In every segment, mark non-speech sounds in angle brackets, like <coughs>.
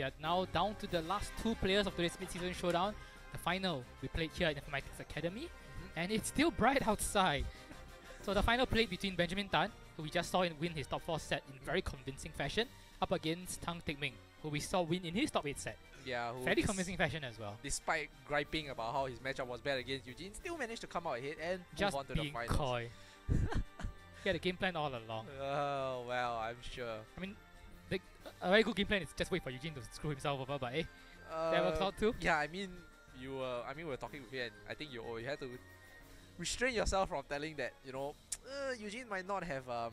we are now down to the last two players of today's mid-season showdown. The final we played here at Informatics Academy, Mhm. and it's still bright <laughs> outside. so the final played between Benjamin Tan, who we just saw him win his top 4 set in very convincing fashion, up against Tang Teck Meng, who we saw win in his top 8 set. Yeah, who Fairly convincing fashion as well. Despite griping about how his matchup was bad against Eugene, still managed to come out ahead and Just move on to the being finals. coy. <laughs> he had a game plan all along. Oh well, I'm sure. I mean, the, a very good game plan is just wait for Eugene to screw himself over, but eh, that works Uh, out too. Yeah, I mean, you were. I mean, we were talking with you, and I think you you had to restrain yourself from telling that you know <tsk> uh, Eugene might not have um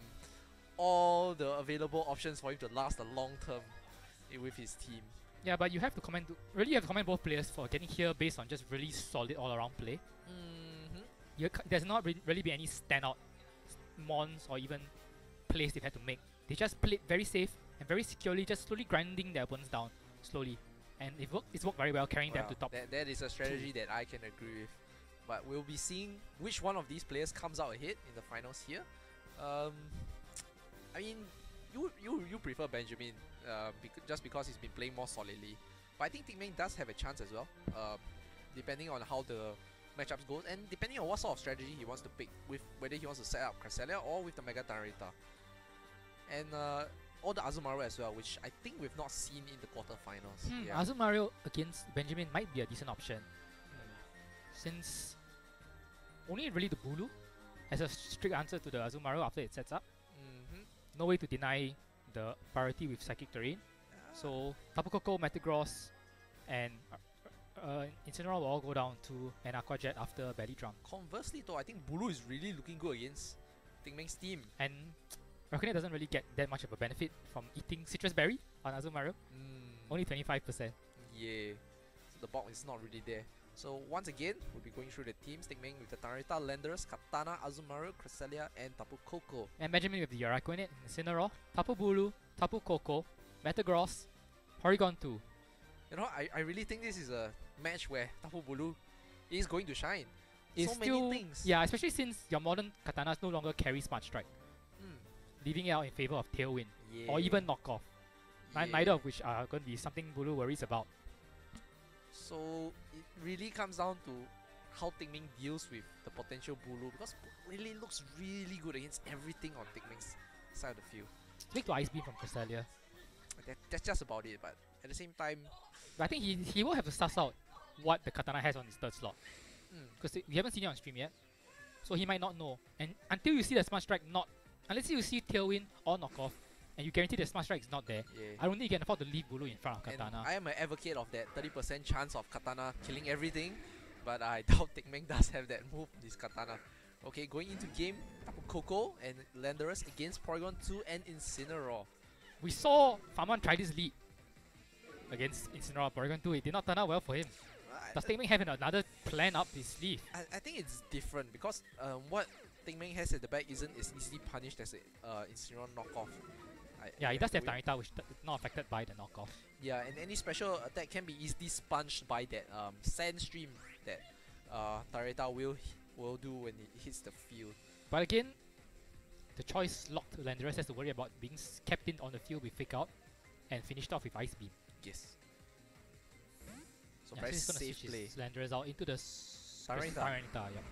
all the available options for him to last a long term with his team. Yeah, but you have to comment. Really, you have to comment both players for getting here based on just really solid all-around play. Mm-hmm. You, there's not re- really been any standout mons or even plays they've had to make. They just played very safe and very securely, just slowly grinding their opponents down slowly, and it worked. It's worked very well, carrying them to top. That, that is a strategy that I can agree with. But we'll be seeing which one of these players comes out ahead in the finals here. Um, I mean, you you you prefer Benjamin uh, bec- just because he's been playing more solidly. But I think Tingmeng does have a chance as well, uh, depending on how the matchups goes and depending on what sort of strategy he wants to pick, with whether he wants to set up Cresselia or with the Mega Tarita. And uh, all the Azumarill as well, which I think we've not seen in the quarterfinals. Hmm, yeah. Azumarill against Benjamin might be a decent option Hmm. since only really the Bulu has a strict answer to the Azumarill after it sets up. Mhm. No way to deny the priority with Psychic Terrain. So Tapu Koko, Metagross, and uh, uh, Incineroar will all go down to an Aqua Jet after Belly Drum. Conversely, though, I think Bulu is really looking good against Tingmeng's team. And Raccoonia doesn't really get that much of a benefit from eating Sitrus Berry on Azumarill. Mm, Only 25%. yeah, so the bulk is not really there. So once again, we'll be going through the teams. Tingmeng with the Tarita, Landorus, Kartana, Azumarill, Cresselia, and Tapu Koko. And Benjamin with the Araquanid, Incineroar, Tapu Bulu, Tapu Koko, Metagross, Porygon 2. You know, I, I really think this is a match where Tapu Bulu is going to shine. Is so still, many things. Yeah, especially since your modern Kartanas no longer carry Smart Strike, leaving it out in favor of Tailwind yeah. or even Knockoff. Yeah. Neither of which are going to be something Bulu worries about. So it really comes down to how Tingming deals with the potential Bulu because Bulu really looks really good against everything on Tingming's side of the field. Speak to Ice Beam from Cresselia. That, that's just about it. But at the same time, I think he, he will have to suss out what the Kartana has on his third slot. mm, Because we haven't seen it on stream yet. So he might not know. And until you see the Smart Strike not... Unless you see Tailwind or Knockoff, and you guarantee the Smart Strike is not there, yeah. I don't think you can afford to leave Bulu in front of Kartana. And. I am an advocate of that 30% chance of Kartana killing everything, but I <laughs> doubt Tingmeng does have that move, this Kartana. Okay, going into game, Tapu Koko and Landorus against Porygon 2 and Incineroar. we saw Farman try this lead against Incineroar Porygon 2. It did not turn out well for him. I- Does Taeming have another plan up his sleeve? I, I think it's different because um, what Tingmeng has at the back isn't as easily punished as a uh, Incineroar knockoff. I, Yeah, he does have Tarita, which is not affected by the knockoff. Yeah, and any special attack can be easily sponged by that um, sand stream that uh, Tarita will will do when it hits the field. But again, the choice locked Landorus has to worry about being kept in on the field with Fake Out and finished off with Ice Beam. Yes. So Yeah, very gonna safe play. Landorus out into the Tyranitar. Tyranitar, yep.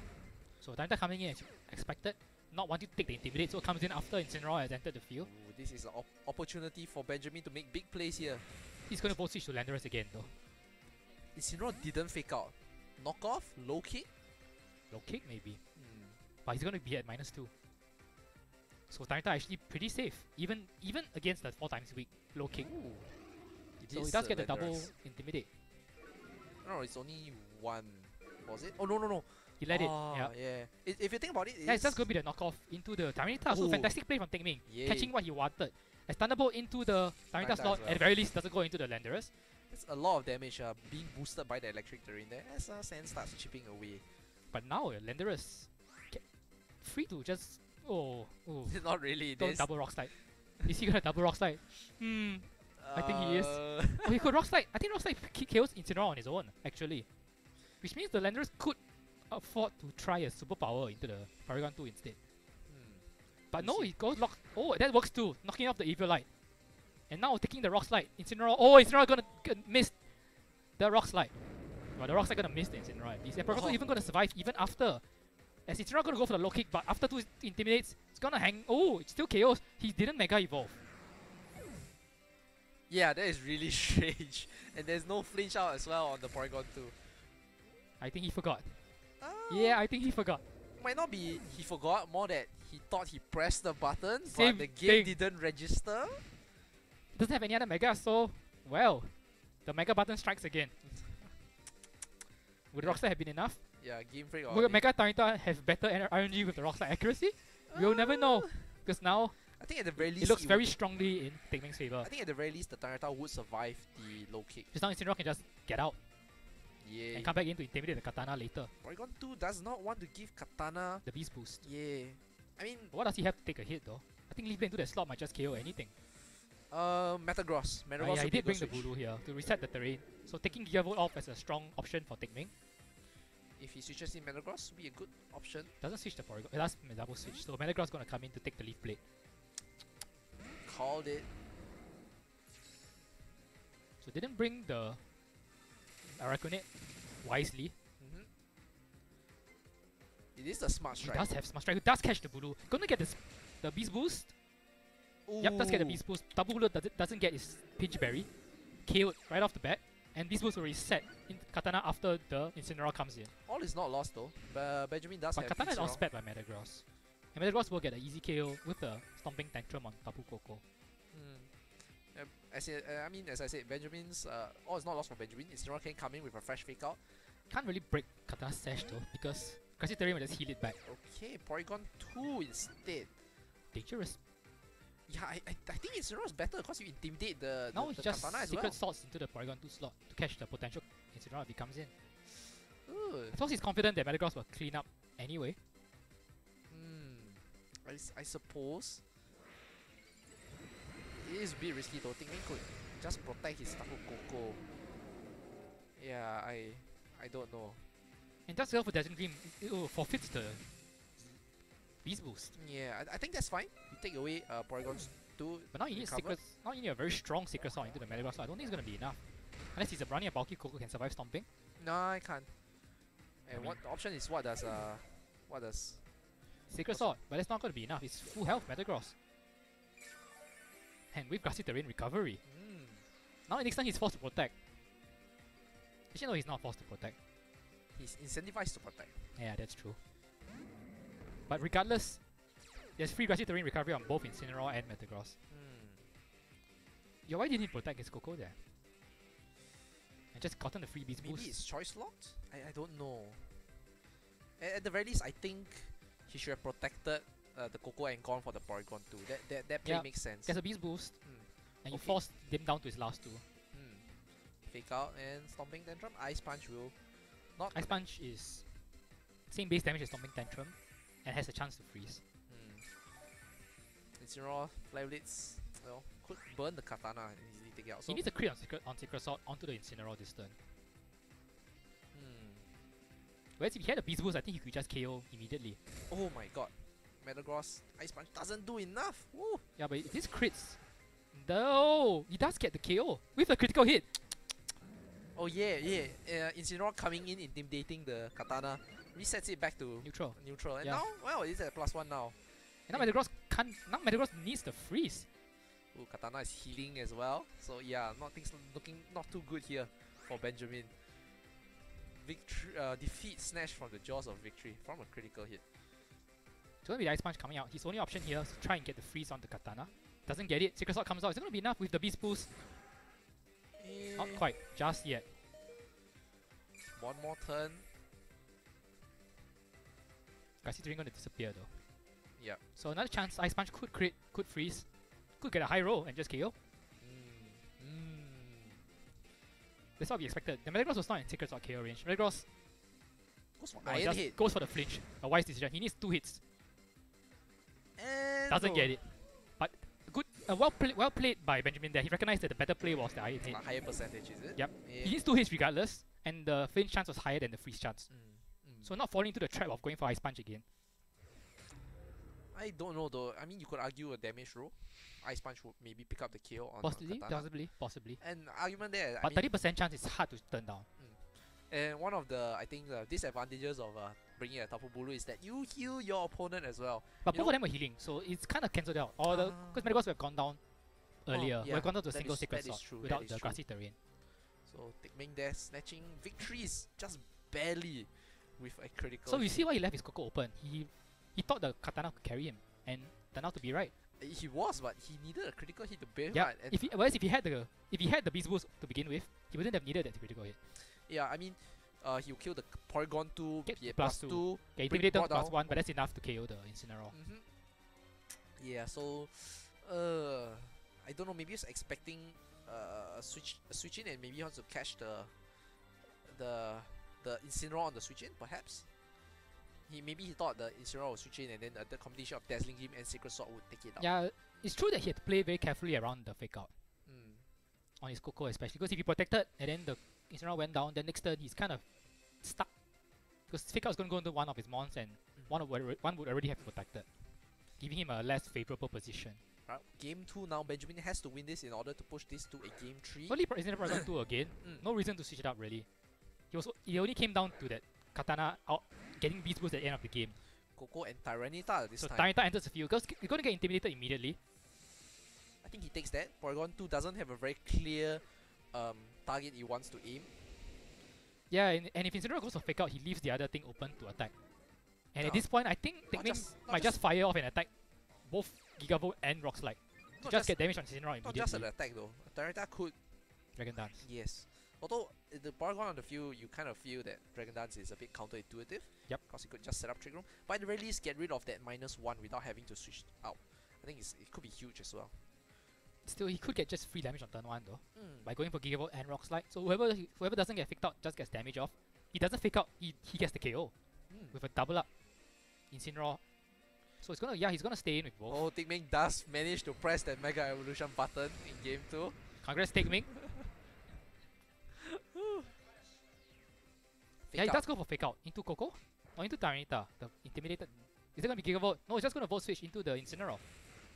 So Tyranitar coming in expected, not wanting to take the Intimidate, so it comes in after Incineroar has entered the field. Ooh, this is an op- opportunity for Benjamin to make big plays here. He's going to both switch to Landorus again though. Incineroar didn't fake out. Knockoff, low kick. Low kick maybe, Hmm. but he's going to be at minus 2. So Tyranitar actually pretty safe, even even against the 4 times weak low kick. Ooh. It So he does get the double Intimidate. No, it's only one. Was it? Oh no no no. He let it, Ah, yeah. If you think about it, Yeah, it's just going to be the knockoff into the Tyranitar. So fantastic play from Teck Meng. yeah, catching what he wanted. As Thunderbolt into the Tyranitar Tyranitar slot, well. at the very least doesn't go into the Landorus. It's a lot of damage uh, being boosted by the electric terrain there as uh, Sand starts chipping away. But now uh, Landorus free to just oh oh <laughs> Not really. don't double rock slide. Is he gonna double rock slide? Hmm. I think he is. Uh, Oh, he could rock slide. I think rock slide kills Incineroar on his own actually, which means the Landorus could afford to try a superpower into the Porygon 2 instead. hmm. But no, he goes lock. Oh, that works too. Knocking off the Eviolite. And now taking the rock slide. Incineroar. Oh, Incineroar gonna miss the rock slide. Well, the rock slide gonna miss the Incineroar. Is Aeropostale Oh. even gonna survive even after? As Incineroar gonna go for the low kick, but after two intimidates, it's gonna hang. Oh, it's still KOs. He didn't Mega Evolve. Yeah, that is really <laughs> strange. And there's no flinch out as well on the Porygon 2. I think he forgot. Uh, Yeah, I think he forgot. Might not be he forgot, more that he thought he pressed the button, Same but the game thing. didn't register. Doesn't have any other Mega, so well, the Mega button strikes again. Would Rockstar have been enough? Yeah, Game Freak or Will Mega Tyranitar have better RNG with the Rockstar accuracy? We'll never know. Because now I think at the very least it looks would- very strongly in Teck Meng's favor. I think at the very least the Tyranitar would survive the low kick. Just now Incineroar can just get out Yeah. and come back in to intimidate the Kartana later. Porygon 2 does not want to give Kartana. The Beast Boost. Yeah. I mean, What does he have to take a hit though? I think Leaf Blade into that slot might just KO anything. uh, Metagross. Uh, Metagross yeah, he would be a did bring good the switch. Bulu here to reset the terrain. So taking Gear Volt off as a strong option for Teck Meng. If he switches in Metagross, would be a good option. Doesn't switch the Porygon. It does double switch. So Metagross gonna come in to take the Leaf Blade. Called it. So didn't bring the Araquanid wisely. hmm It is a smart strike. He does have Smart Strike. He does catch the Bulu. Gonna get this, the Beast Boost. Yep, does get the Beast Boost. Double Bulu does, doesn't get his Pinch Berry. KO'd right off the bat. And Beast Boost will reset in Kartana after the Incineroar comes in. All is not lost though. But Benjamin does But Kartana is Incineroar. outsped by Metagross. And Metagross will get an easy KO with the Stomping Tantrum on Tapu Koko. Mm. Um, as in, uh, I mean, as I said, Benjamin's uh, all is not lost for Benjamin. Incineroar can come in with a fresh fake out. Can't really break Kartana's Sash though, because Terrain will just heal it back. Okay, Porygon 2 instead. Dangerous. Yeah, I, I, I think Incineroar is better because you intimidate the, Now the, he the just Kartana as secret well. swords into the Porygon 2 slot to catch the potential Incineroar if he comes in. Ooh. I suppose he's confident that Metagross will clean up anyway. Hmm. I, I suppose. It is a bit risky though. Thinking could just protect his Tapu Koko. Yeah, I I don't know. And just go for Desert Dream, it will forfeits the Beast Boost. Yeah, I, I think that's fine. You take away uh, Porygon's 2. But now you need secret, now you need a very strong sacred sword into the Metagross, so I don't think it's gonna be enough. Unless he's a running a bulky Koko can survive stomping. No, I can't. And mean- what the option is what does uh what does Sacred sword, but it's not gonna be enough. It's full health Metagross. And with Grassy Terrain recovery. mm, Now next time he's forced to protect. Actually no he's not forced to protect. he's incentivized to protect. Yeah, that's true. But regardless, there's free Grassy Terrain recovery on both Incineroar and Metagross. Hmm. Yeah, why didn't he protect his Koko there? And just gotten the free Beast Maybe Boost. it's choice locked? I, I don't know. At, at the very least, I think he should have protected uh, the Koko and gone for the Porygon too. That that, that play Yeah. makes sense. Gets a Beast Boost, Hmm. and you force him down to his last two. Hmm. Fake out and Stomping Tantrum. Ice Punch will not Ice. Punch is same base damage as Stomping Tantrum, and has a chance to freeze. Hmm. Incineroar, Flare Blitz, well, could burn the Kartana and easily take it out. So, he needs a crit on Secret, on Sacred Sword onto the Incineroar this turn. hmm. Whereas if he had a Beast Boost, I think he could just KO immediately. Oh my god. Metagross Ice Punch doesn't do enough. Woo. Yeah, but this crits. No, he does get the KO with a critical hit. Oh yeah, yeah. Uh, Incineroar coming in, intimidating the Kartana, resets it back to Neutral. neutral. And Yeah. now, well, it's at plus one now. And now Metagross can't. Now Metagross needs the freeze. Ooh, Kartana is healing as well. So yeah, not things looking not too good here for Benjamin. Victory, uh, defeat snatched from the jaws of victory from a critical hit. It's gonna be the Ice Punch coming out. His only option here is to try and get the freeze on the Kartana. Doesn't get it. Sacred Sword comes out. Is it gonna be enough with the Beast Boost? Not Eh, quite. Just yet. One more turn. Grassy Terrain gonna disappear though. Yeah. So another chance. Ice Punch could crit, could freeze, could get a high roll and just KO. Mm. Mm. That's what we expected. The Metagross was not in Sacred Sword KO range. Metagross Goes for Iron just Hit. goes for the flinch. A wise decision. He needs two hits. Doesn't get it. But good, uh, well, pla well played by Benjamin there. He recognized that the better play was the iron head. Higher percentage, is it? Yep. Yeah. He needs two hits regardless, and the flinch chance was higher than the freeze chance. Mm. Mm. So not falling into the trap of going for Ice Punch again. I don't know though. I mean, you could argue a damage roll. Ice Punch would maybe pick up the kill on uh, Possibly, Kartana. possibly, possibly. And argument there. I But thirty percent chance is hard to turn down. and one of the I think the disadvantages of uh, bringing a Tapu Bulu is that you heal your opponent as well. But You both know- of them were healing, so it's kind of cancelled out. Or the Ah. because Metagross would have gone down earlier. would yeah, have gone down to a that single is- sacred sword true, without the true. grassy terrain. So Ming there snatching victories just barely with a critical. So you see why he left his Koko open. He he thought the Kartana could carry him, and turned out to be right. he was, but he needed a critical hit to him Yeah. and If he, whereas if he had the if he had the beast boost to begin with, he wouldn't have needed that critical hit. yeah, I mean, uh, he'll kill the Porygon two, Get yeah, plus plus two. two. Yeah, down. one, but that's enough to KO the Incineroar. Mm-hmm. Yeah, so uh, I don't know. Maybe he's expecting uh, a switch, a switch in, and maybe he wants to catch the the the Incineroar on the switch in, perhaps. He maybe he thought the Incineroar would switch in, and then uh, the combination of Dazzling Gleam and Sacred Sword would take it out. Yeah, it's true that he had to play very carefully around the fake out Mm. on his Koko especially because if he protected and then the Incineroar went down, then next turn he's kind of stuck because fake out is going to go into one of his mons and one of one would already have protected, giving him a less favorable position. Right, game two now. Benjamin has to win this in order to push this to a game three. Only Pro- Incineroar Dragon 2 again. <coughs> Mm. No reason to switch it up really. He was he only came down to that Kartana out getting beast boost at the end of the game. Koko and Tyranitar this so time. Tyranitar enters the field because he's going to get intimidated immediately. I think he takes that. Porygon 2 doesn't have a very clear um, target he wants to aim. Yeah, and, and if Incineroar goes for fake out, he leaves the other thing open to attack. And at Ah. this point, I think Not Teck Meng just, might just fire off and attack both Gigavolt and Rock Slide to just, just, get damage on Incineroar not just an immediately. attack though. Tyranitar could, Dragon Dance. yes. Although the Porygon on the field, you kind of feel that Dragon Dance is a bit counterintuitive. Yep. Because he could just set up Trick Room. But at the very least, get rid of that minus one without having to switch out. I think it's, it could be huge as well. Still, he could get just free damage on turn 1 though Mm. by going for Gigavolt and Rock Slide. So whoever whoever doesn't get faked out just gets damage off. He doesn't fake out, he, he gets the KO Mm. with a double up Incineroar. So it's gonna yeah, he's gonna stay in with both. Oh, Teck Meng does manage to press that Mega Evolution button in game two. Congrats Teck Meng. <laughs> Fake Yeah, he out. does go for fake out into Koko or into Tyranitar. The intimidated. Is it gonna be Gigavolt? No, it's just gonna volt switch into the Incineroar.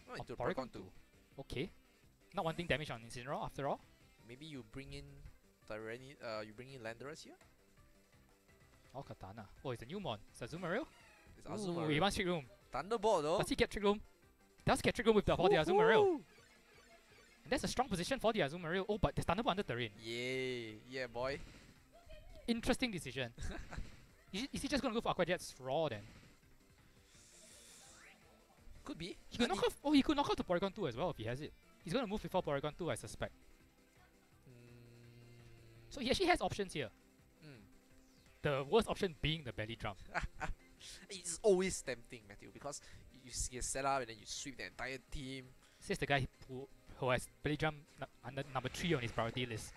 Oh, of into Porygon Porygon 2. 2. Okay. Not wanting damage on Incineroar after all. Maybe you bring in Tyrani, uh, you bring in Landorus here. Oh, Kartana. Oh, it's a new mon. It's Azumarill. It's Ooh, Azumarill. he wants Trick Room. Thunderbolt though. Does he get Trick Room? Does get Trick Room with the, for the Azumarill. And that's a strong position for the Azumarill. Oh, but there's Thunderbolt under terrain. Yay, yeah, boy. Interesting decision. <laughs> is, he- is he just gonna go for Aqua Jet's Raw then? Could be. He could knock off. Oh, he could knock off the Porygon 2 as well if he has it. He's gonna move before Porygon 2, I suspect. Mm, So he actually has options here. mm. The worst option being the belly drum. <laughs> It's always tempting, Matthew, because you, see a setup and then you sweep the entire team. Says the guy who, who has belly drum under number 3 on his priority list.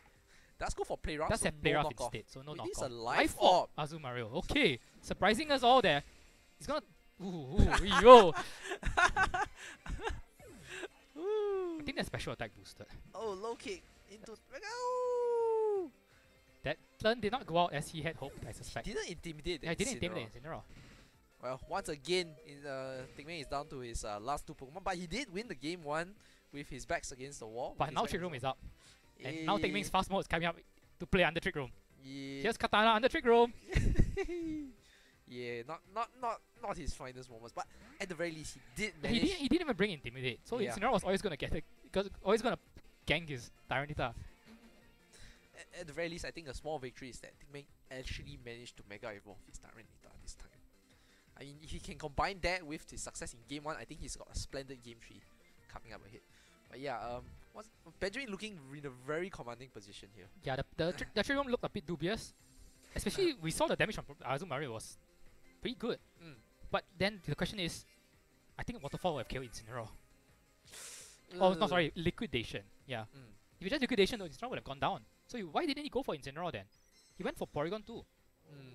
Does go for play rough. Does so have play no rough knockoff. instead, so no Wait, knock this is a life orb, orb. Azumarill. Okay, surprising us all there. He's gonna. Ooh, ooh, <laughs> yo. <laughs> I think that special attack boosted. Oh, low kick into. Oh! That turn did not go out as he had hoped, I suspect. Didn't intimidate. Yeah, didn't intimidate Incineroar. Well, once again, in uh, Tingmei is down to his uh, last two Pokemon, but he did win the game one with his backs against the wall. But now Trick Room is up. And now the Teck Meng's fast mode is coming up to play under Trick Room. Yeah. Here's Kartana under Trick Room. <laughs> yeah, not not not not his finest moments, but at the very least he did But he manage. didn't, he didn't even bring Intimidate. So Yeah. Incineroar was always gonna get it. Because always gonna gang his Tyranitar. at, at the very least, I think a small victory is that Tingmei actually managed to Mega Evolve his Tyranitar this time. I mean, if he can combine that with his success in game one, I think he's got a splendid game three coming up ahead. But yeah, um, what's Benjamin looking in a very commanding position here. Yeah, the, the, tri- the Trick Room looked a bit dubious. Especially, we saw the damage from Azumarill was pretty good. Mm. But then the question is, I think Waterfall would have killed Incineroar. <sighs> Oh, no, sorry, Liquidation. Yeah. Mm. If you just Liquidation, though, Incineroar would have gone down. So you- why didn't he go for Incineroar then? He went for Porygon too. Mm.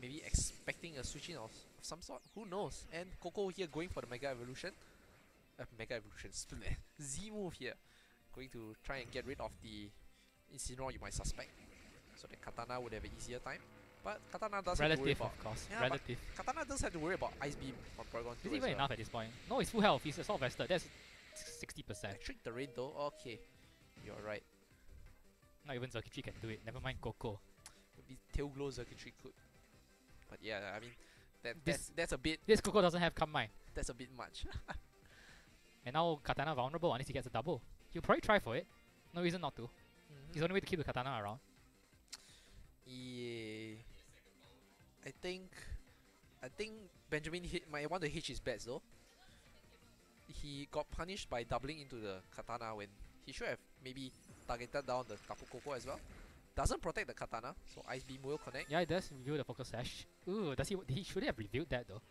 Maybe expecting a switching of, of some sort. Who knows? And Koko here going for the Mega Evolution. Uh, Mega Evolution split. Z move here. Going to try and get rid of the Incineroar you might suspect. So that Kartana would have an easier time. But Kartana does have to worry Relative, about of course. Yeah, Relative. Kartana does have to worry about Ice Beam from Porygon 2 Is as even well. enough at this point? No, it's full health. He's assault vested. That's 60%. Electric terrain though, okay. You're right. Not even Xurkitree can do it. Never mind Koko. Maybe Tail Glow Xurkitree could. But yeah, I mean that This- that's that's a bit This Koko doesn't have Come Mine. that's a bit much. <laughs> And now Kartana vulnerable unless he gets a double. He'll probably try for it. No reason not to. Mm-hmm. He's the only way to keep the Kartana around. I think I think Benjamin hit might want to hitch his bets though. He got punished by doubling into the Kartana when he should have maybe targeted down the Tapu Koko as well. Doesn't protect the Kartana, so Ice Beam will connect. Yeah, it does reveal the focus sash. Ooh, does he? He should have revealed that though.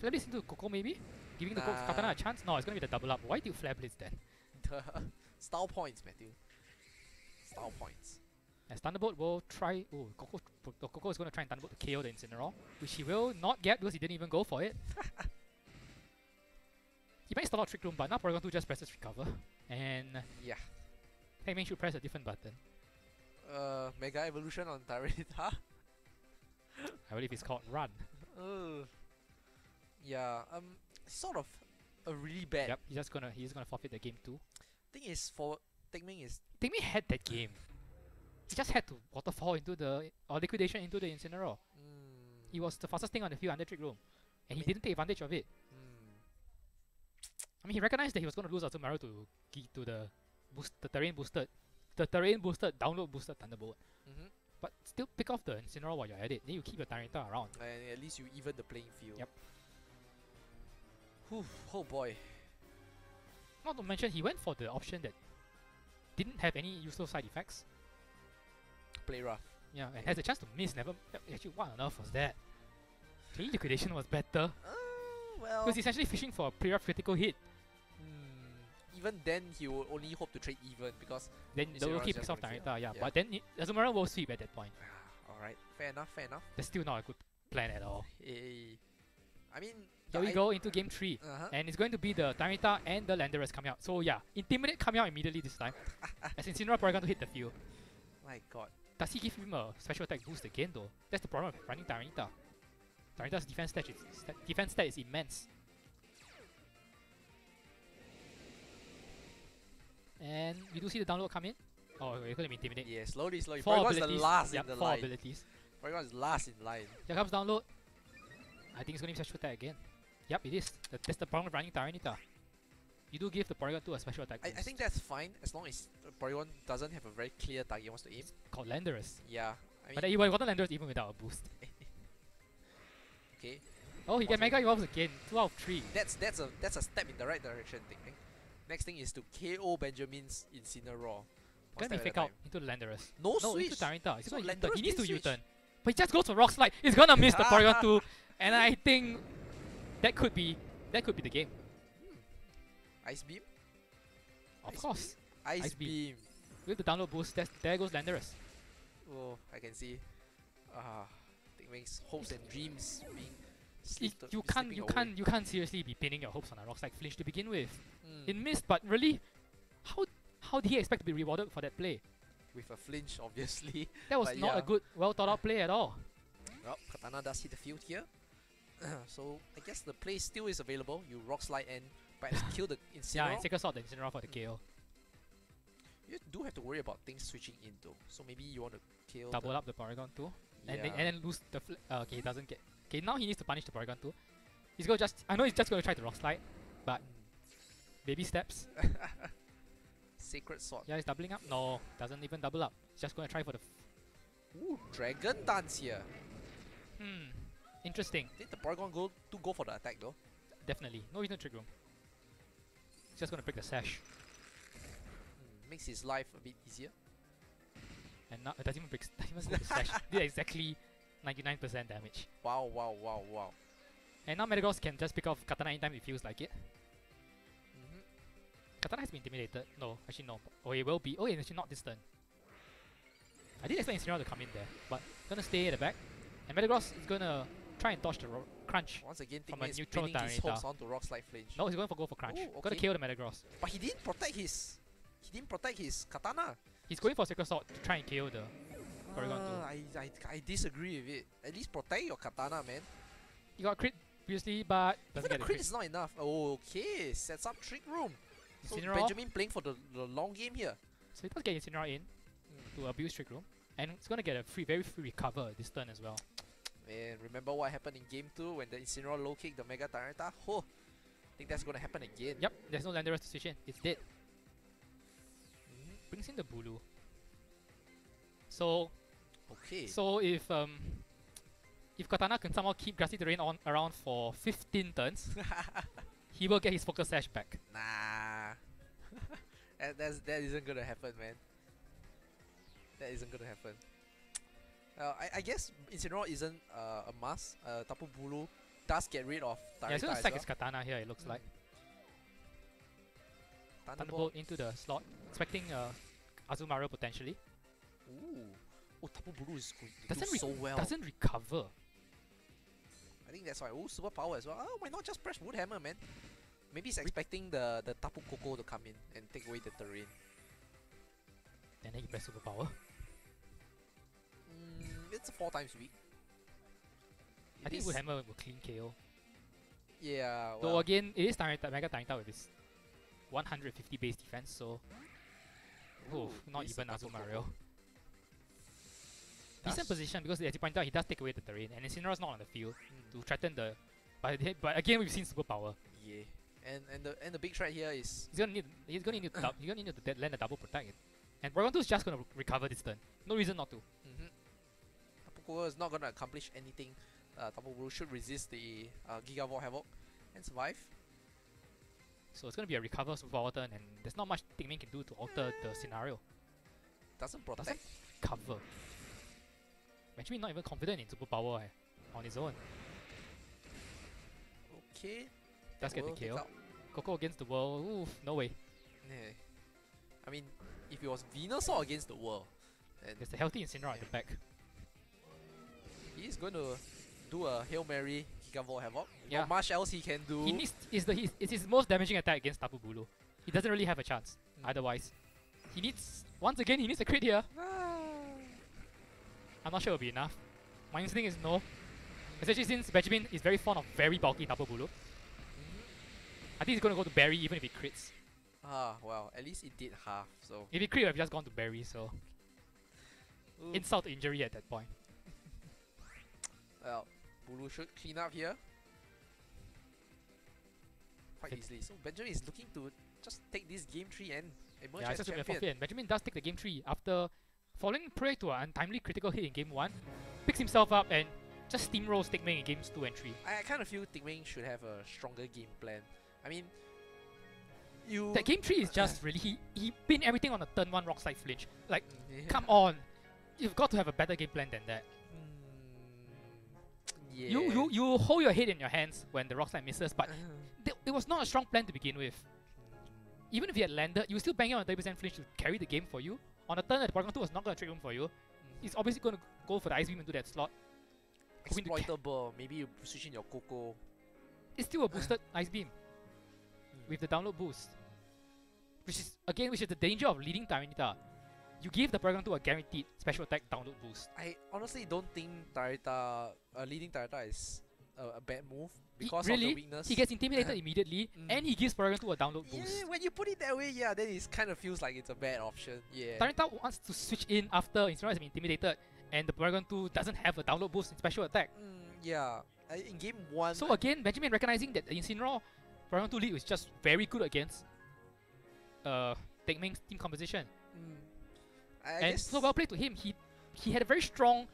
Flare Blitz into Koko maybe, giving the Nah. Kartana a chance. No, it's gonna be the double up. Why do you Flare Blitz then? The <laughs> style points, Matthew. Style points. As Thunderbolt will try. Oh, Koko, the Koko is gonna try and Thunderbolt to KO the Incineroar, which he will not get because he didn't even go for it. <laughs> he might start out Trick Room, but now Porygon 2 just presses recover, and Yeah. Hangman should press a different button. Uh, Mega Evolution on Tyranitar. <laughs> I believe it's called Run. Ugh. Yeah. Um, sort of a really bad Yep, he's just gonna he's gonna forfeit the game too. thing is for Teck Meng is Think had that game. He just had to waterfall into the or liquidation into the Incineroar. mm, He was the fastest thing on the field under Trick Room, and he didn't take advantage of it. mm, I mean, he recognized that he was going to lose Azumarill to to the boost, the terrain boosted, the terrain boosted, download boosted Thunderbolt. mhm. But still pick off the Incineroar while you're at it. Then you keep your Tyranitar around. and at least you even the playing field. Yep. Whew, oh boy. Not to mention, he went for the option that didn't have any useful side effects. Play rough. Yeah, and has a chance to miss. Never. Actually, what on earth was that? Maybe liquidation was better Uh, well. because he's actually fishing for a pre critical hit. hmm, even then, he will only hope to trade even because. Then the rookie picks off. Tyranitar. Yeah, Yeah. but then it- Azumarill will sweep at that point. ah, Alright, fair enough, fair enough. That's still not a good plan at all. Hey. I mean. Here we go into game three. Uh huh. And it's going to be the Tyranitar and the Landorus coming out. So yeah, Intimidate coming out immediately this time. <laughs> as Incineroar going to hit the field. My god. Does he give him a special attack boost again though? That's the problem with running Tyranitar. Tyranitar's defense stat is, defense stat is immense. And we do see the download come in. Oh, we're going to be Intimidate. Yeah, slowly, slowly. Four Porygon's the abilities. last yep, in the four line. abilities. Porygon's last in line. Here comes download. I think it's going to be special attack again. Yep, it is. The, that's the problem with running Tyranitar. You do give the Porygon 2 a special attack I, boost I think that's fine as long as Porygon doesn't have a very clear target he wants to aim. called Landorus. Yeah. I mean, But then he would have gotten Landorus even without a boost. <laughs> okay. Oh, he get Mega Evolves again. 2 out of 3. That's that's a that's a step in the right direction. Thing. Next thing is to KO Benjamin's Incineroar. Gonna be step at a fake out into the Landorus. No, No, switch. into Tyranitar. He's So gonna. Landorus He needs to. U-turn. But he just goes for Rock Slide. He's gonna miss the <laughs> Porygon 2. And I think that could be that could be the game. Ice beam. Of Ice course. Ice, Ice beam. beam. With the download boost, that's, there goes Landorus. Oh, I can see. Ah, it makes hopes and dreams being It, you can't you away. can't you can't seriously be pinning your hopes on a Rock Slide flinch to begin with. Mm, It missed, but really how how did he expect to be rewarded for that play? with a flinch, obviously. <laughs> That was not yeah. a good, well thought out play at all. Well, Kartana does hit the field here. <coughs> so I guess the play still is available. You rock slide and perhaps kill the Incineroar. <laughs> Yeah, and take us out the Incineroar for the KO. you do have to worry about things switching in though. So maybe you want to kill Double the, up the Porygon 2. yeah. and, then, and then lose the. Fl- uh, okay, he doesn't get. Okay, now he needs to punish the Porygon too. He's gonna just. I know he's just gonna try to rock slide. But baby steps. <laughs> Sacred sword. Yeah, he's doubling up. No, doesn't even double up. He's just gonna try for the. F- Ooh, dragon dance here. hmm. Interesting. Did the Porygon go to go for the attack though? Definitely. No he's not trick room. Just gonna break the sash. Hmm, makes his life a bit easier. And now it doesn't even break. <laughs> Doesn't even break the sash. <laughs> Did exactly 99% damage. Wow, wow, wow, wow. And now Metagross can just pick off Kartana anytime he feels like it. Mhm. Kartana has been intimidated. No, actually no. Oh, it will be. Oh, it's actually not this turn. I did expect Incineroar to come in there, but gonna stay at the back. And Metagross is gonna try and dodge the crunch. Once again, From a neutral pinning his onto rock slide flinch. No, he's going for go for crunch. Ooh, Gonna kill the Metagross. But he didn't protect his. He didn't protect his Kartana. He's going for Sacred Sword to try and kill the Porygon Uh, I, I, I disagree with it. At least protect your Kartana, man. 2. You got crit previously, but doesn't Even get the a crit crit. is not enough. Okay, sets up trick room. So Incineroar, Benjamin playing for the, the long game here. so he does get Incineroar in to abuse Trick Room. And it's gonna get a free, very free recover this turn as well. Man, remember what happened in game 2 when the Incineroar low kicked the Mega Tyranitar? Oh, I think that's gonna happen again. Yep, there's no Landorus to switch in. It's dead. Mhm. Brings in the Bulu. So, Okay. so if um, if Kartana can somehow keep Grassy Terrain on around for 15 turns, <laughs> he will get his Focus Sash back. nah. <laughs> that, that's, that isn't gonna happen, man. That isn't gonna happen. Uh, I, I guess Incineroar isn't uh, a must. Uh, Tapu Bulu does get rid of yeah, Tyranitar he's gonna well. Kartana here, it looks like. Thunderbolt. Thunderbolt into the slot, expecting uh, Azumarill potentially. Ooh. Oh, Tapu Bulu is to Doesn't do so well. Doesn't recover. I think that's why. Oh, superpower as well. Oh, why not just press Woodhammer, man? Maybe he's expecting the, the Tapu Koko to come in and take away the terrain. And then he press Superpower. It's four times weak. I It think is- Woodhammer will clean KO. Yeah, Though well, again, it is Tyranitar, Mega Tyranitar with his 150 base defense, so ooh, not even Azumarill. Koko. Decent position because as you pointed out, he does take away the terrain, and Incineroar's not on the field Mm, to threaten the. But <laughs> but again, we've seen superpower. yeah, and and the and the big threat here is He's gonna need. He's gonna need. To <coughs> he's gonna need to land a double protect it. And 2 is just gonna re- recover this turn. No reason not to. Koko is not gonna accomplish anything. Uh, Bulu should resist the uh, Gigavolt Havoc and survive. So it's gonna be a recover superpower turn, and there's not much Pikmin can do to alter the scenario. Doesn't protect. Doesn't cover. Benjamin not even confident in superpower eh, on his own. Okay. Does get the kill. Koko against the world. Oof, no way. Yeah. I mean, if it was Venusaur against the world, then There's a healthy Incineroar at the back. He's going to do a Hail Mary Gigavolt Havoc. Yeah. Not much else he can do. He needs is the his, it's his most damaging attack against Tapu Bulu. He doesn't really have a chance. Mm. Otherwise, he needs once again he needs a crit here. I'm not sure it'll be enough. My instinct is no. Especially since Benjamin is very fond of very bulky Tapu Bulu. I think he's gonna go to Berry even if he crits. Ah, well, at least it did half, so. If he crit, I've just gone to Berry, so Ooh. insult to injury at that point. Well, Bulu should clean up here. Quite easily. So Benjamin is looking to just take this game 3 and emerge Yeah, as champion. Benjamin does take the game three after falling prey to an untimely critical hit in game one, picks himself up and just steamrolls Stickman in games two and three. I, I kind of feel Tingming should have a stronger game plan. I mean, you. That game three is just really he he pinned everything on a turn one rock slide flinch. Like, Mm, yeah. come on, you've got to have a better game plan than that. Mm, yeah. You you you hold your head in your hands when the rock slide misses, but th- it was not a strong plan to begin with. Even if he had landed, you were still banging on a 30% flinch to carry the game for you. On a turn that Porygon 2 was not going to trick room for you, he's obviously going to go for the Ice Beam into that slot. exploitable. Maybe you switch in your Koko. It's still a <laughs> boosted Ice Beam with the download boost. Which is, again, which is the danger of leading Tyranitar. You give the Porygon 2 a guaranteed special attack download boost. I honestly don't think Tarita, uh, leading Tarita is a, a bad move He- because really? of the weakness. He gets intimidated <laughs> immediately, Mm. and he gives Porygon 2 a download boost. when you put it that way, yeah, then it kind of feels like it's a bad option. Yeah. Tarita wants to switch in after Incineroar has been intimidated, and the Porygon 2 doesn't have a download boost in special attack. Mm, yeah. I, in game one. So again, Benjamin recognizing that the Incineroar Porygon 2 lead was just very good against uh, Teck Meng's team composition. mm, I, and so well played to him. He he had a very strong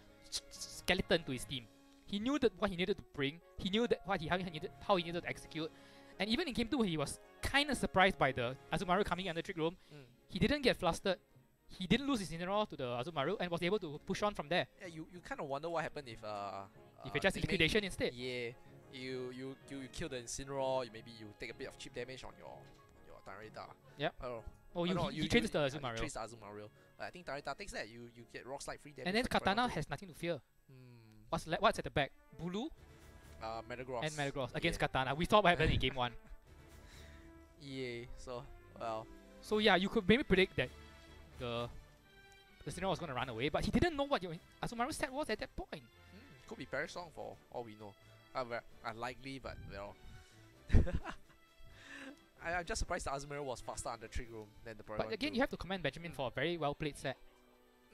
skeleton to his team. He knew that what he needed to bring. He knew that what he how he needed how he needed to execute. And even in game two, he was kind of surprised by the Azumarill coming under trick room. Mm. He didn't get flustered. He didn't lose his Incineroar to the Azumarill and was able to push on from there. Yeah, you, you kind of wonder what happened if uh. if uh, just liquidation instead. Yeah, you you you, you kill the Incineroar. You maybe you take a bit of chip damage on your your Tarita. Yeah. Oh, Oh, you, no, he, he trains the Azumarill. Trains the Azumarill. But I think Tarita takes that. You you get rock slide free damage. And then Kartana has nothing to fear. Hmm. What's what's at the back? Bulu uh Metagross. and Metagross against Yeah. Kartana. We saw what happened in game one. <laughs> Yeah. So well. So yeah, you could maybe predict that the the Cinderella was going to run away, but he didn't know what your Azumaru's set was at that point. Hmm, could be Perish Song for all we know. Uh, well, unlikely, but well. <laughs> I, I'm just surprised the Azumarill was faster on the trick room than the Porygon But again, 2. you have to commend Benjamin for a very well played set.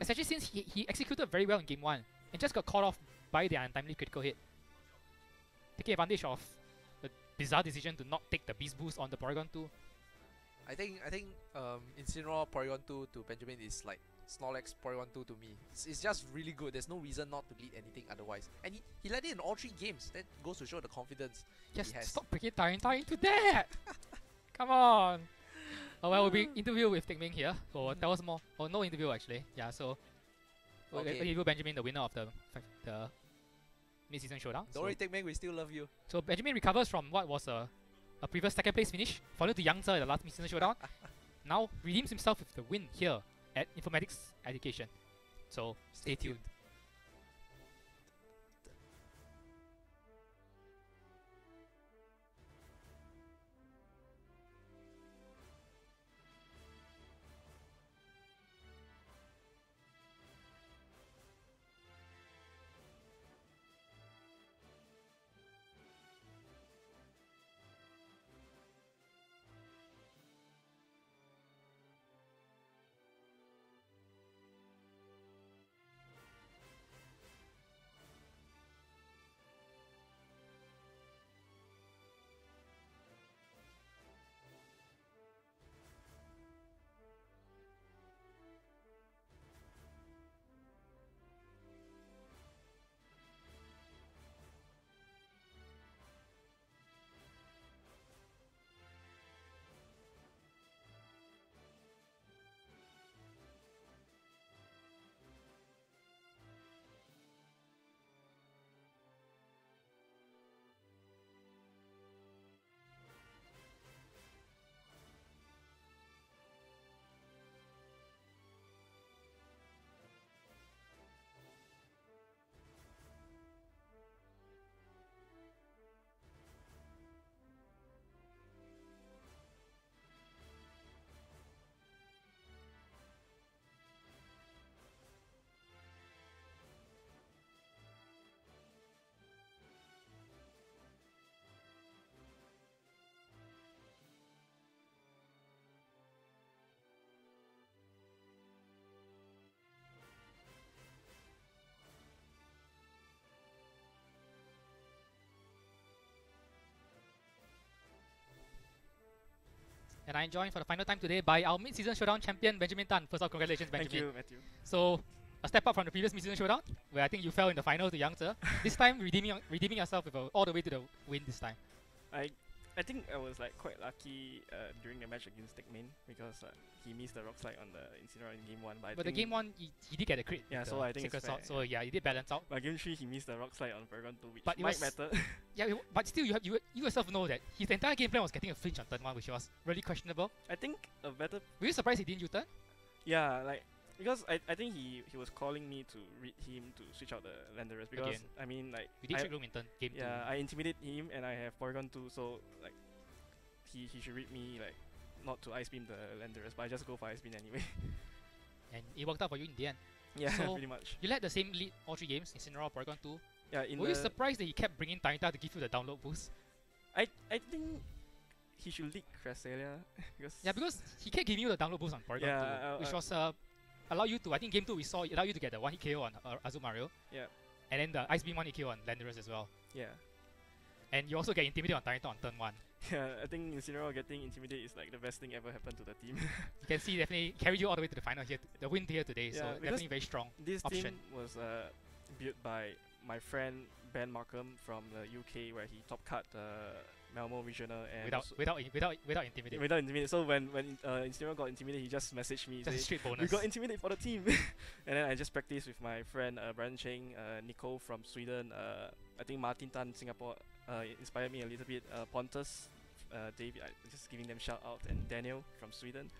Especially since he, he executed very well in game one and just got caught off by the untimely critical hit. Taking advantage of the bizarre decision to not take the Beast Boost on the Porygon 2. I think I think um, Incineroar Porygon 2 to Benjamin is like Snorlax Porygon 2 to me. It's, it's just really good. There's no reason not to lead anything otherwise. And he, he led it in all three games. That goes to show the confidence. Just stop breaking Tyrantine to that! <laughs> Come on! Oh well, we'll be <sighs> interview with Ting Ming here. So mm-hmm. tell us more. Oh, no interview actually. Yeah, so we'll Okay. we'll Benjamin the winner of the the mid-season showdown. Don't So, worry, Teck Meng, we still love you. so Benjamin recovers from what was a, a previous second place finish, followed to Youngster at the last mid-season showdown. <laughs> now redeems himself with the win here at Informatics Education. So stay tuned. And I'm joined for the final time today by our mid-season showdown champion Benjamin Tan. First off, congratulations, Benjamin. Thank you, Matthew. So a step up from the previous mid-season showdown, where I think you fell in the final to Youngster. <laughs> this time redeeming redeeming yourself with a, all the way to the win this time. I I think I was like quite lucky uh, during the match against Teck Meng because uh, he missed the rock slide on the Incineroar in game one. But, but the game one, he, he did get a crit. Yeah, so I think it's fair, So yeah, he did balance out. But game three he missed the rock slide on Porygon 2, which But it might was- matter. <laughs> Yeah, it- but still, you have, you you yourself know that his entire game plan was getting a flinch on turn one, which was really questionable. I think a better Were you surprised he didn't U-turn? yeah like because I, I think he he was calling me to read him to switch out the Landorus because Again. I mean like We did I, trick room in turn game yeah I intimidate him and I have Porygon 2 so like he he should read me like not to ice beam the Landorus but I just go for ice beam anyway. <laughs> and it worked out for you in the end. yeah, So- <laughs> pretty much. You led the same lead all three games, Incineroar, Porygon 2. Yeah, in Were you surprised that he kept bringing Tyranitar to give you the download boost? I I think he should leak Cresselia <laughs> because Yeah, because he kept giving you the download boost on Porygon Yeah, 2, uh, which uh, was uh, allow you to, I think game 2 we saw, it allowed you to get the 1 hit KO on uh, Azumarill. Yeah. And then the Ice Beam 1 hit KO on Landorus as well. yeah And you also get intimidated on Tyranitar on turn 1. <laughs> yeah I think Incineroar getting intimidated is like the best thing ever happened to the team. <laughs> You can see definitely carried you all the way to the final here, the win here today, so Yeah, because- definitely very strong. this Option. team was uh, built by my friend Ben Markham from the UK where he top cut the Malmo regional and Without, without, without, without intimidating. without intimidate. So when when uh, Incineroar got intimidated, he just messaged me. Just straight we got intimidated for the team, <laughs> and then I just practiced with my friend uh, Brian Cheng, uh, Nico from Sweden. Uh, I think Martin Tan Singapore uh, inspired me a little bit. Uh, Pontus, uh, David, I just giving them shout out, and Daniel from Sweden.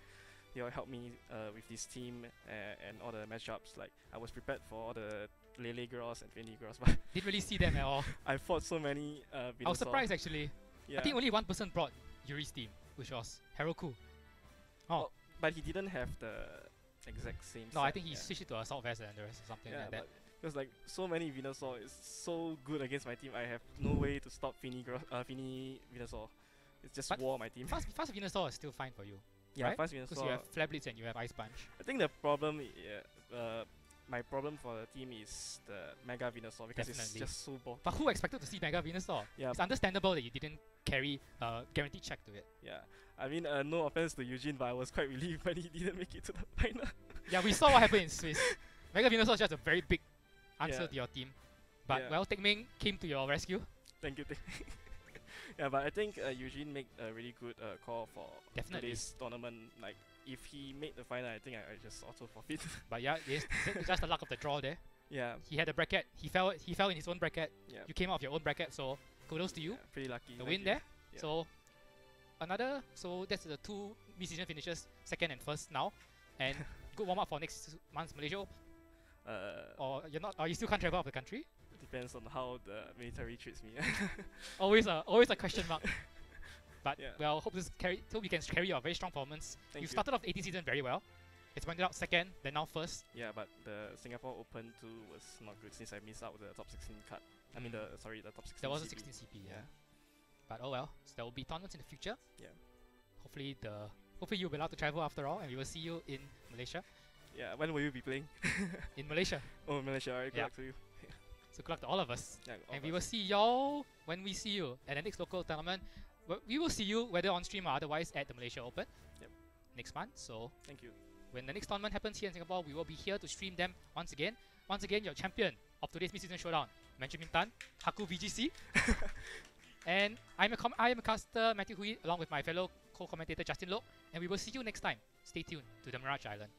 They all helped me uh, with this team uh, and all the matchups. Like I was prepared for all the Lele girls and Vinny girls, <laughs> but Didn't really see them at all. I fought so many. Uh, I was surprised actually. Yeah. I think only one person brought Yuri's team, which was Haroku. Oh, but he didn't have the exact same. No, I think he yeah. switched it to Assault Vest and or something Yeah, like that. was like so many Venusaur is so good against my team. I have no <laughs> way to stop Fini uh, Fini Venusaur. It's just But war my team. Fast, fast Venusaur is still fine for you yeah, right? fast because you have Flare Blitz and you have Ice Punch. I think the problem, yeah, uh, my problem for the team is the Mega Venusaur because Definitely. it's just so bulky. But who expected to see Mega Venusaur? Yeah, It's understandable that you didn't carry uh, guaranteed check to it. yeah. I mean, uh, no offense to Eugene, but I was quite relieved <laughs> when he didn't make it to the final. <laughs> Yeah, we saw what happened in Swiss. <laughs> Mega Venusaur is just a very big answer Yeah. to your team. But Yeah. well, Ming came to your rescue. Thank you. Thank yeah, but I think uh, Eugene made a really good uh, call for Definitely. today's tournament. Like, if he made the final, I think I, I just auto forfeit. <laughs> <laughs> But yeah, it's just the luck of the draw there. yeah, He had a bracket. He fell. He fell in his own bracket. yeah. You came out of your own bracket. So kudos to you. yeah, pretty lucky. the win there. So another. So that's the two mid-season finishes, second and first now, and <laughs> good warm up for next month's Malaysia. Uh, Or you're not. Or you still can't travel out of the country. depends on how the military treats me. Always a always a question mark. But Yeah. well, hope this carry. Hope you can carry your very strong performance. Thank you you. started off the 18 season very well. It's went out second, then now first. Yeah, but the Singapore Open 2 was not good since I missed out the top 16 cut. I mean, Mm. the sorry, the top 16. There was a 16 CP. Yeah. Yeah. But oh well. So there will be tournaments in the future. Yeah. Hopefully the. Hopefully you'll be allowed to travel after all, and we will see you in Malaysia. Yeah, when will you be playing? <laughs> In Malaysia. <laughs> Oh, Malaysia. Alright, good Yeah. luck to you. So good luck to all of us. Yeah, all and we will see y'all when we see you at the next local tournament. We will see you whether on stream or otherwise at the Malaysia Open Yep. next month. So Thank you. when the next tournament happens here in Singapore, we will be here to stream them once again. Once again, your champion of today's mid-season showdown, Benjamin Tan, Haku VGC. <laughs> and I'm a com- I am a caster, Matthew Hui, along with my fellow co-commentator Justin Loh, and we will see you next time. Stay tuned to the Mirage Island.